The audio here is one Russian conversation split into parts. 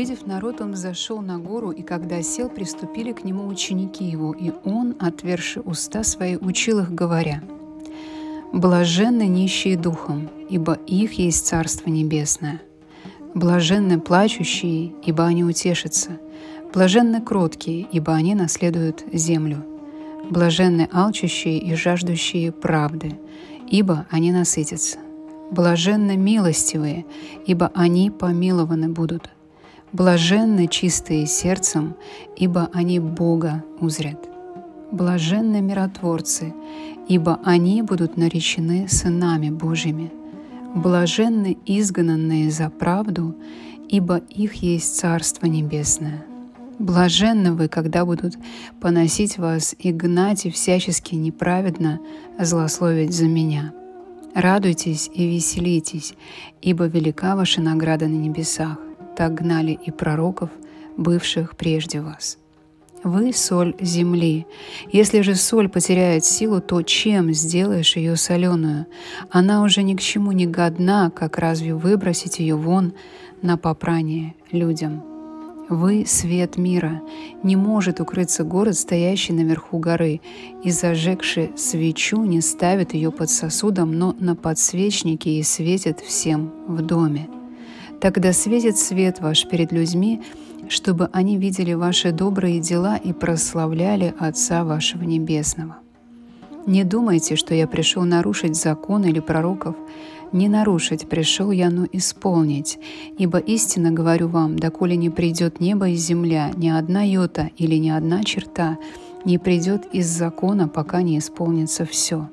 Увидев народ, он зашел на гору, и когда сел, приступили к нему ученики его, и он, отверши уста свои, учил их, говоря, «Блаженны нищие духом, ибо их есть Царство Небесное. Блаженны плачущие, ибо они утешатся. Блаженны кроткие, ибо они наследуют землю. Блаженны алчущие и жаждущие правды, ибо они насытятся. Блаженны милостивые, ибо они помилованы будут. Блаженны чистые сердцем, ибо они Бога узрят. Блаженны миротворцы, ибо они будут наречены сынами Божьими. Блаженны изгнанные за правду, ибо их есть Царство Небесное. Блаженны вы, когда будут поносить вас и гнать и всячески неправедно злословить за меня. Радуйтесь и веселитесь, ибо велика ваша награда на небесах. Так гнали и пророков, бывших прежде вас. Вы — соль земли. Если же соль потеряет силу, то чем сделаешь ее соленую? Она уже ни к чему не годна, как разве выбросить ее вон на попрание людям? Вы — свет мира. Не может укрыться город, стоящий наверху горы, и, зажегший свечу, не ставит ее под сосудом, но на подсвечнике и светит всем в доме. Тогда светит свет ваш перед людьми, чтобы они видели ваши добрые дела и прославляли Отца вашего Небесного. Не думайте, что я пришел нарушить закон или пророков. Не нарушить пришел я, но исполнить. Ибо истинно говорю вам, доколе не придет небо и земля, ни одна йота или ни одна черта не придет из закона, пока не исполнится все.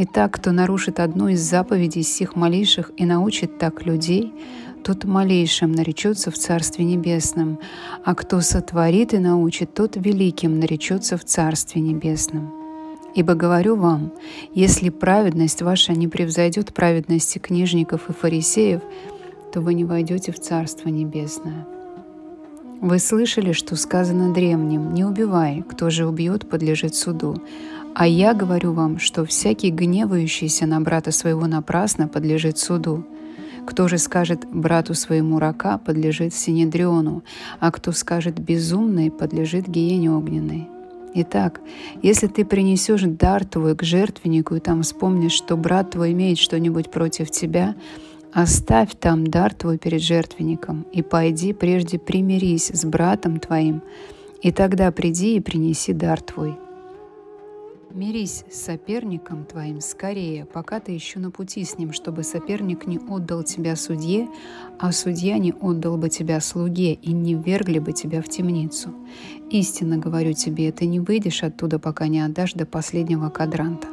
Итак, кто нарушит одну из заповедей сих малейших и научит так людей, тот малейшим наречется в Царстве Небесном, а кто сотворит и научит, тот великим наречется в Царстве Небесном. Ибо говорю вам, если праведность ваша не превзойдет праведности книжников и фарисеев, то вы не войдете в Царство Небесное. Вы слышали, что сказано древним, «Не убивай, кто же убьет, подлежит суду». А я говорю вам, что всякий гневающийся на брата своего напрасно подлежит суду. Кто же скажет брату своему рака, подлежит синедриону, а кто скажет безумный, подлежит гиене огненной. Итак, если ты принесешь дар твой к жертвеннику и там вспомнишь, что брат твой имеет что-нибудь против тебя, оставь там дар твой перед жертвенником и пойди прежде примирись с братом твоим, и тогда приди и принеси дар твой. Мирись с соперником твоим скорее, пока ты еще на пути с ним, чтобы соперник не отдал тебя судье, а судья не отдал бы тебя слуге и не вергли бы тебя в темницу. Истинно говорю тебе, ты не выйдешь оттуда, пока не отдашь до последнего кадранта.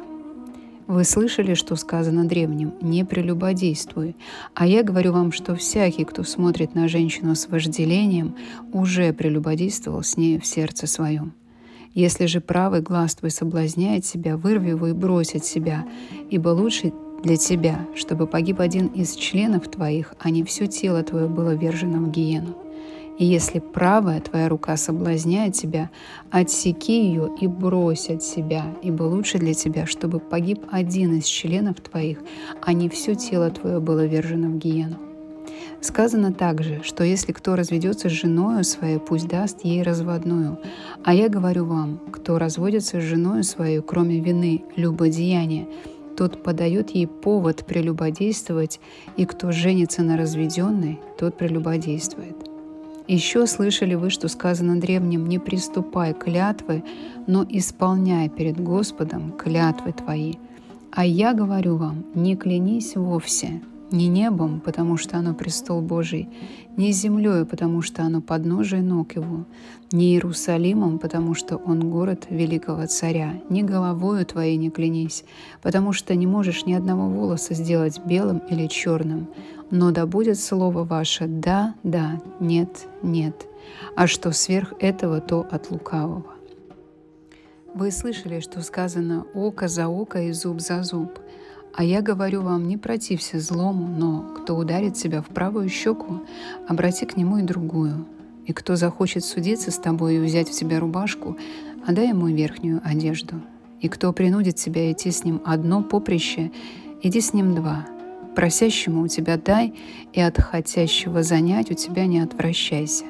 Вы слышали, что сказано древним «не прелюбодействуй», а я говорю вам, что всякий, кто смотрит на женщину с вожделением, уже прелюбодействовал с ней в сердце своем. Если же правый глаз твой соблазняет себя, вырви его и брось от себя, ибо лучше для тебя, чтобы погиб один из членов твоих, а не все тело твое было вержено в гиену. И если правая твоя рука соблазняет тебя, отсеки ее и брось от себя, ибо лучше для тебя, чтобы погиб один из членов твоих, а не все тело твое было вержено в гиену. Сказано также, что если кто разведется с женою своей, пусть даст ей разводную. А я говорю вам, кто разводится с женою своей, кроме вины любодеяния, тот подает ей повод прелюбодействовать, и кто женится на разведенной, тот прелюбодействует. Еще слышали вы, что сказано древним, не приступай клятвы, но исполняй перед Господом клятвы твои. А я говорю вам, не клянись вовсе, не небом, потому что оно престол Божий, не землей, потому что оно подножие ног его, не Иерусалимом, потому что он город великого царя, ни головою твоей не клянись, потому что не можешь ни одного волоса сделать белым или черным, но да будет слово ваше «да, да, нет, нет», а что сверх этого, то от лукавого. Вы слышали, что сказано «око за око и зуб за зуб», а я говорю вам, не протився злому, но кто ударит тебя в правую щеку, обрати к нему и другую. И кто захочет судиться с тобой и взять в тебя рубашку, отдай ему верхнюю одежду. И кто принудит тебя идти с ним одно поприще, иди с ним два. просящему у тебя дай, и от хотящего занять у тебя не отвращайся.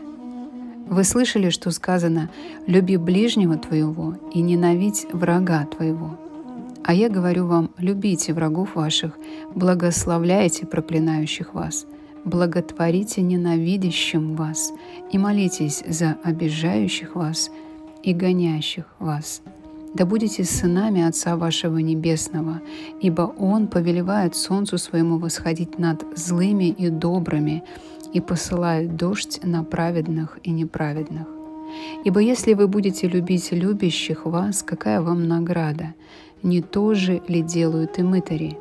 Вы слышали, что сказано «люби ближнего твоего и ненавидь врага твоего». А я говорю вам, любите врагов ваших, благословляйте проклинающих вас, благотворите ненавидящим вас и молитесь за обижающих вас и гонящих вас. Да будете сынами Отца вашего Небесного, ибо Он повелевает солнцу своему восходить над злыми и добрыми и посылает дождь на праведных и неправедных. Ибо если вы будете любить любящих вас, какая вам награда? Не то же ли делают и мытари?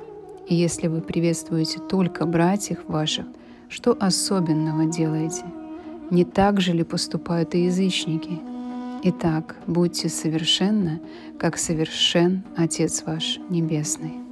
И если вы приветствуете только братьев ваших, что особенного делаете? Не так же ли поступают и язычники? Итак, будьте совершенны, как совершен Отец ваш Небесный.